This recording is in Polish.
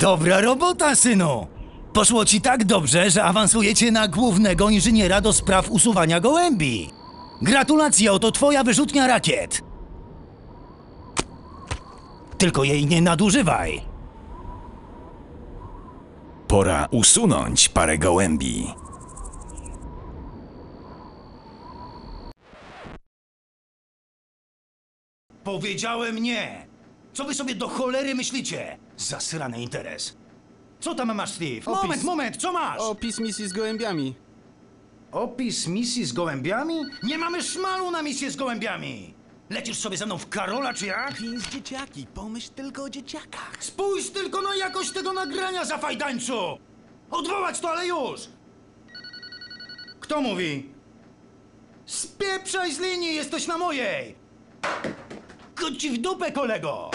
Dobra robota, synu! Poszło ci tak dobrze, że awansujecie na głównego inżyniera do spraw usuwania gołębi. Gratulacje, oto twoja wyrzutnia rakiet. Tylko jej nie nadużywaj. Pora usunąć parę gołębi. Powiedziałem nie! Co wy sobie do cholery myślicie? Zasrany interes. Co tam masz, Steve? Opis. Moment, moment, co masz? Opis misji z gołębiami. Opis misji z gołębiami? Nie mamy szmalu na misję z gołębiami! Lecisz sobie ze mną w Karola, czy jak? Więc dzieciaki, pomyśl tylko o dzieciakach. Spójrz tylko na jakość tego nagrania, zafajdańczu! Odwołać to, ale już! Kto mówi? Spieprzaj z linii, jesteś na mojej! Kut ci w dupę, kolego!